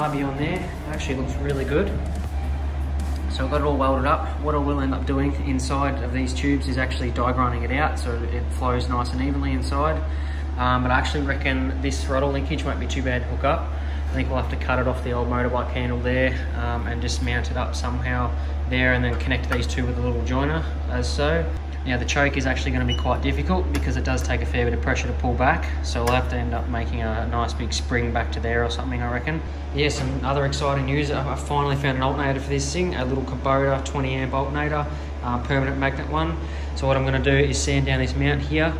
carby on there. It actually looks really good. So I've got it all welded up. What I will end up doing inside of these tubes is actually die grinding it out so it flows nice and evenly inside. Um, but I actually reckon this throttle linkage won't be too bad to hook up. I think we'll have to cut it off the old motorbike handle there um, and just mount it up somehow there and then connect these two with a little joiner as so. Now the choke is actually going to be quite difficult because it does take a fair bit of pressure to pull back. So we'll have to end up making a nice big spring back to there or something, I reckon. Yeah, some other exciting news. I finally found an alternator for this thing, a little Kubota 20 amp alternator, uh, permanent magnet one. So what I'm going to do is sand down this mount here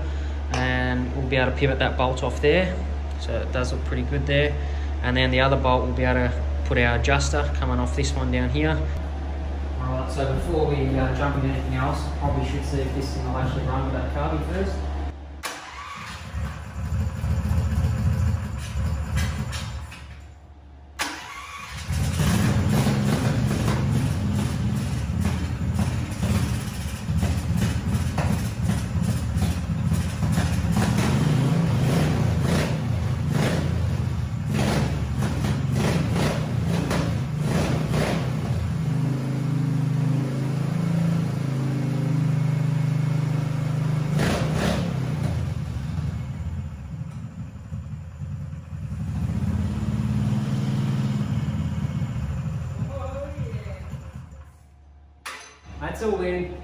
and we'll be able to pivot that bolt off there. So it does look pretty good there. And then the other bolt we'll be able to put our adjuster coming off this one down here Alright, so before we uh, jump into anything else, probably should see if this thing will actually run with that first. That's a win.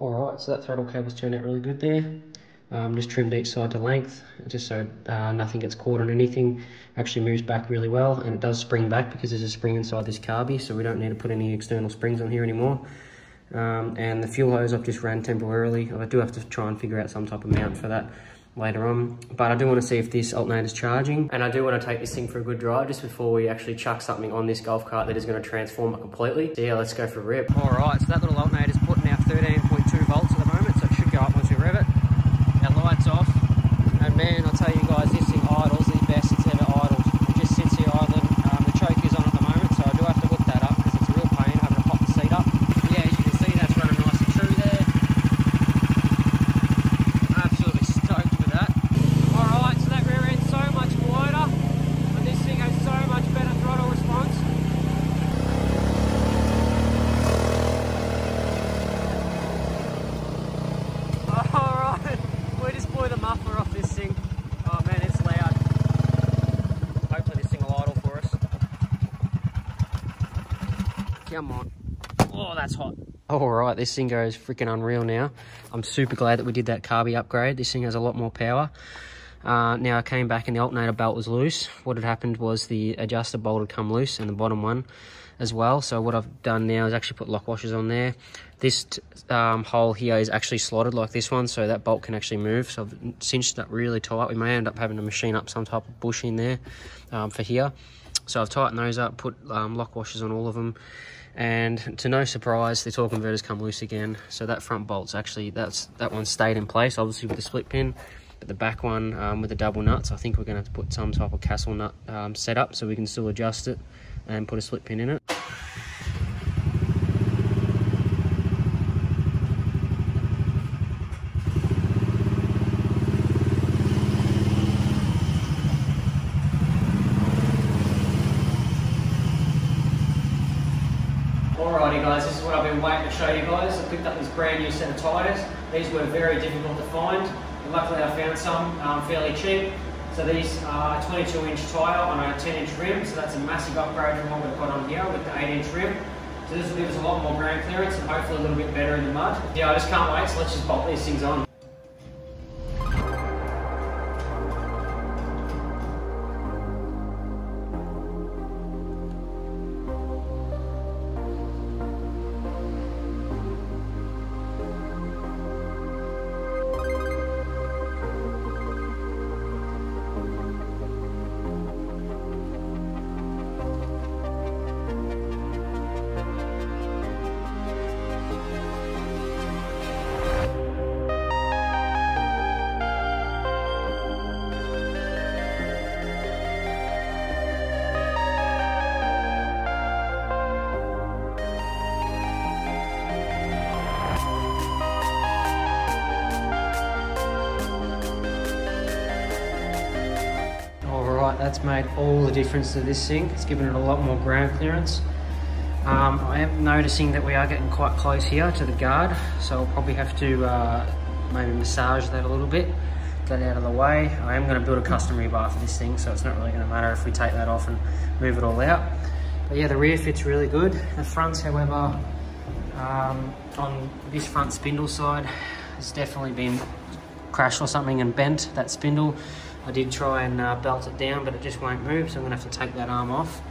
Alright, so that throttle cable's turned out really good there. Um, just trimmed each side to length, just so uh, nothing gets caught on anything. Actually moves back really well, and it does spring back because there's a spring inside this carby, so we don't need to put any external springs on here anymore. Um, and the fuel hose I've just ran temporarily. I do have to try and figure out some type of mount for that later on. But I do want to see if this alternator is charging. And I do want to take this thing for a good drive just before we actually chuck something on this golf cart that is going to transform it completely. So yeah, let's go for a rip. All right, so that little alternator is putting out 13.2 volts at the moment, so it should go up once we rev it. Our lights off. And man, I'll tell you guys, this thing idles the best it's ever idled. It just sits here idling. Um, the choke is on at the moment, so I do have to look that up because it's a real pain having to pop the seat up. But yeah, as you can see, that's running nice and true there. Absolutely stoked with that. Alright, so that rear end's so much quieter, and this thing has so much better throttle response. All right, this thing goes freaking unreal now. I'm super glad that we did that carby upgrade. This thing has a lot more power. Uh, now I came back and the alternator belt was loose. What had happened was the adjuster bolt had come loose and the bottom one as well. So what I've done now is actually put lock washers on there. This um, hole here is actually slotted like this one, so that bolt can actually move. So I've cinched that really tight. We may end up having to machine up some type of bush in there um, for here. So I've tightened those up, put um, lock washers on all of them. And to no surprise, the torque converter's come loose again. So that front bolt's actually, that's that one stayed in place, obviously with the split pin. But the back one um, with the double nuts, I think we're going to have to put some type of castle nut um, set up so we can still adjust it and put a split pin in it. Alrighty guys, this is what I've been waiting to show you guys. I picked up this brand new set of tyres. These were very difficult to find. And luckily I found some um, fairly cheap. So these are a 22 inch tyre on a 10 inch rim, so that's a massive upgrade from what we've got on here with the 8 inch rim. So this will give us a lot more ground clearance and hopefully a little bit better in the mud. Yeah, I just can't wait, so let's just bolt these things on. Made all the difference to this thing. It's given it a lot more ground clearance. Um, I am noticing that we are getting quite close here to the guard, so I'll probably have to uh, maybe massage that a little bit, get it out of the way. I am going to build a custom rebar for this thing, so it's not really going to matter if we take that off and move it all out. But yeah, the rear fits really good. The fronts, however, um, on this front spindle side, has definitely been crashed or something and bent, that spindle. I did try and uh, belt it down, but it just won't move, so I'm gonna have to take that arm off.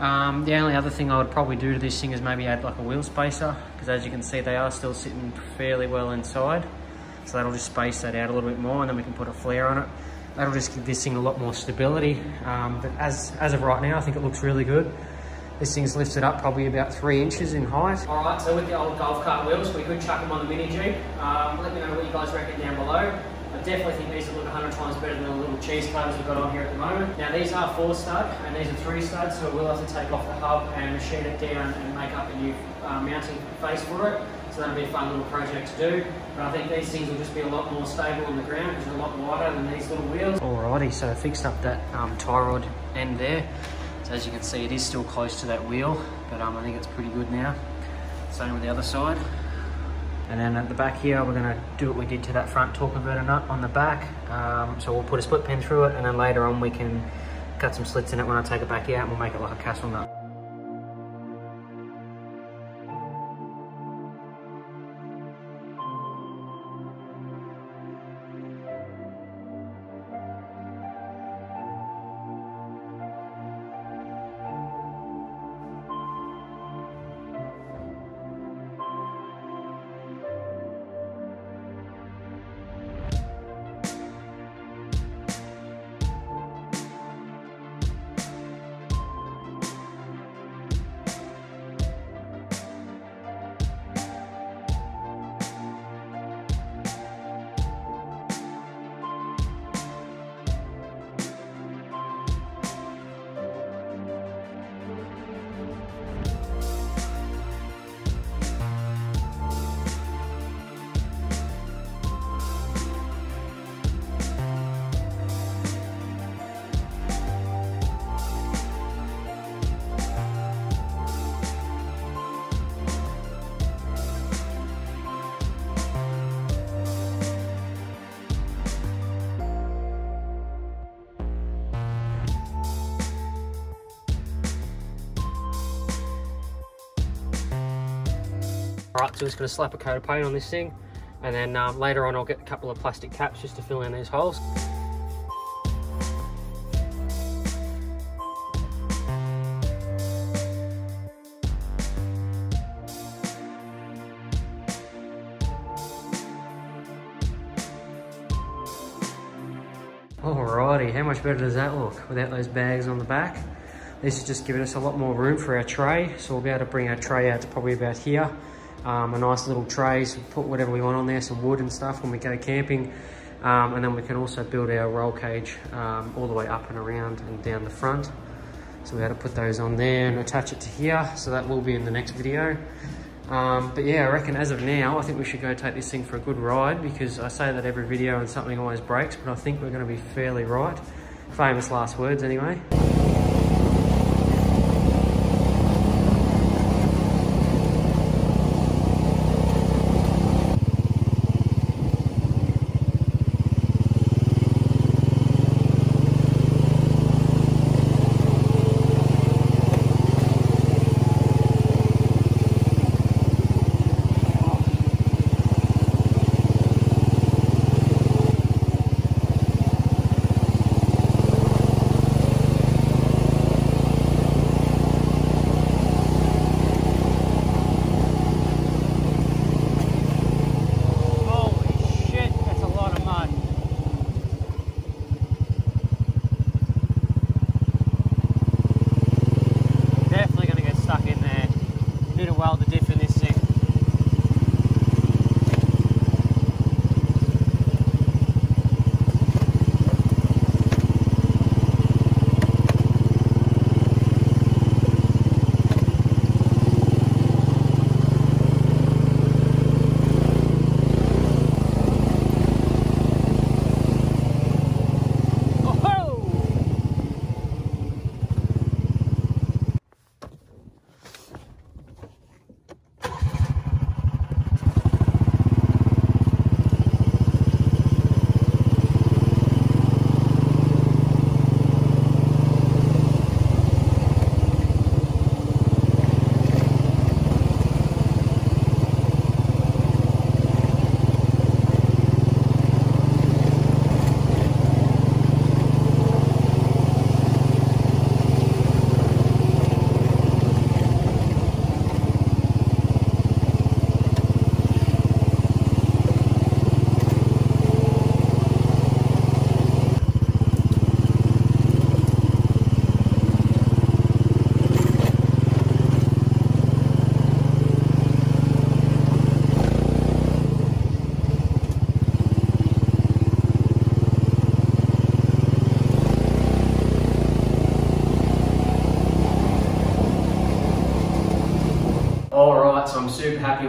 Um, the only other thing I would probably do to this thing is maybe add like a wheel spacer, because as you can see, they are still sitting fairly well inside. So that'll just space that out a little bit more, and then we can put a flare on it. That'll just give this thing a lot more stability. Um, but as, as of right now, I think it looks really good. This thing's lifted up probably about three inches in height. All right, so with the old golf cart wheels, we could chuck them on the Mini Jeep. Um, let me know what you guys reckon down below. Definitely think these will look 100 times better than the little cheese cutters we've got on here at the moment. Now these are four stud and these are three studs, so we'll have to take off the hub and machine it down and make up a new uh, mounting face for it. So that'll be a fun little project to do. But I think these things will just be a lot more stable on the ground because they're a lot wider than these little wheels. Alrighty, so I fixed up that um, tie rod end there. So as you can see, it is still close to that wheel, but um, I think it's pretty good now. Same with the other side. And then at the back here, we're gonna do what we did to that front torque converter nut on the back. Um, so we'll put a split pin through it and then later on we can cut some slits in it when I take it back out and we'll make it like a castle nut. All right, so just gonna slap a coat of paint on this thing, and then um, later on I'll get a couple of plastic caps just to fill in these holes. Alrighty, how much better does that look without those bags on the back? This is just giving us a lot more room for our tray. So we'll be able to bring our tray out to probably about here. Um, a nice little tray, so put whatever we want on there, some wood and stuff when we go camping. Um, and then we can also build our roll cage um, all the way up and around and down the front. So we had to put those on there and attach it to here. So that will be in the next video. Um, but yeah, I reckon as of now, I think we should go take this thing for a good ride because I say that every video and something always breaks, but I think we're going to be fairly right. Famous last words anyway.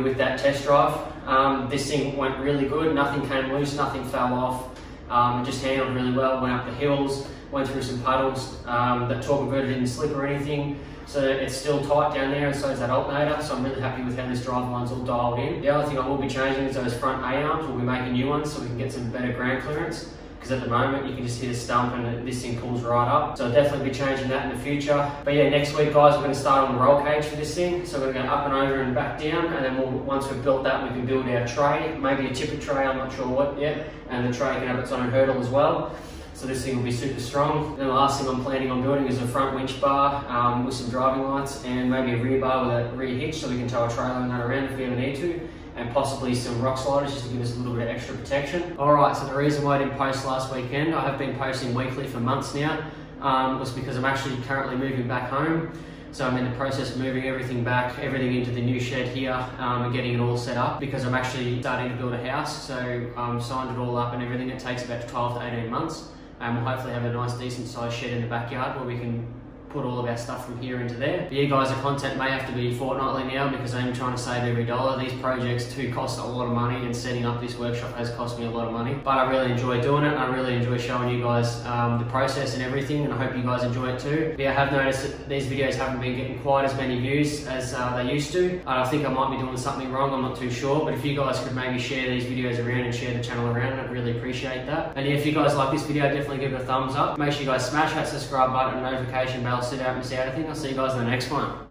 With that test drive. Um, this thing went really good, nothing came loose, nothing fell off. Um, it just handled really well, went up the hills, went through some puddles. Um, that torque converter didn't slip or anything. So it's still tight down there and so is that alternator. So I'm really happy with how this drive line's all dialed in. The other thing I will be changing is those front A-arms. We'll be making new ones so we can get some better ground clearance because at the moment you can just hit a stump and this thing pulls right up. So I'll definitely be changing that in the future. But yeah, next week guys, we're gonna start on the roll cage for this thing. So we're gonna go up and over and back down and then we'll, once we've built that, we can build our tray, maybe a tipper tray, I'm not sure what yet. And the tray can have its own hurdle as well. So this thing will be super strong. And the last thing I'm planning on building is a front winch bar um, with some driving lights and maybe a rear bar with a rear hitch so we can tow a trailer and that around if we ever need to and possibly some rock sliders just to give us a little bit of extra protection. All right, so the reason why I didn't post last weekend, I have been posting weekly for months now, um, was because I'm actually currently moving back home. So I'm in the process of moving everything back, everything into the new shed here um, and getting it all set up because I'm actually starting to build a house. So I'm um, signed it all up and everything. It takes about 12 to 18 months. And we'll hopefully have a nice decent sized shed in the backyard where we can put all of our stuff from here into there. But yeah guys, the content may have to be fortnightly now because I'm trying to save every dollar. These projects too cost a lot of money and setting up this workshop has cost me a lot of money. But I really enjoy doing it I really enjoy showing you guys um, the process and everything and I hope you guys enjoy it too. But yeah, I have noticed that these videos haven't been getting quite as many views as uh, they used to. I think I might be doing something wrong, I'm not too sure. But if you guys could maybe share these videos around and share the channel around, I'd really appreciate that. And yeah, if you guys like this video, definitely give it a thumbs up. Make sure you guys smash that subscribe button and notification bell so you don't miss out anything. I'll see you guys in the next one.